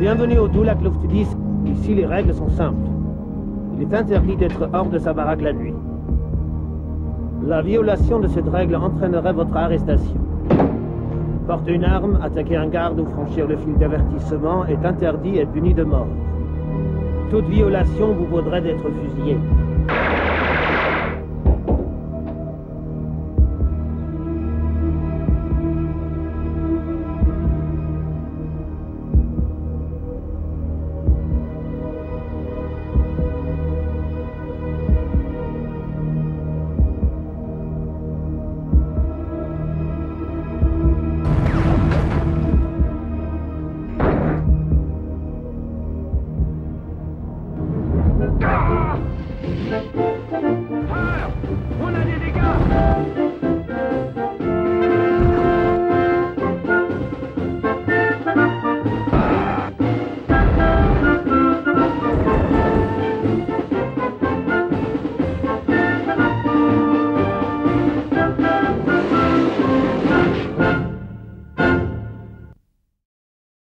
Bienvenue au Doulac Loftudis. Ici, les règles sont simples. Il est interdit d'être hors de sa baraque la nuit. La violation de cette règle entraînerait votre arrestation. Porter une arme, attaquer un garde ou franchir le fil d'avertissement est interdit et puni de mort. Toute violation vous vaudrait d'être fusillé. Ah!